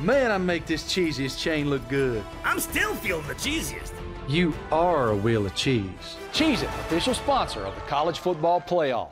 Man, I make this cheeziest chain look good. I'm still feeling the cheesiest. You are a wheel of cheese. Cheez It, official sponsor of the College Football Playoff.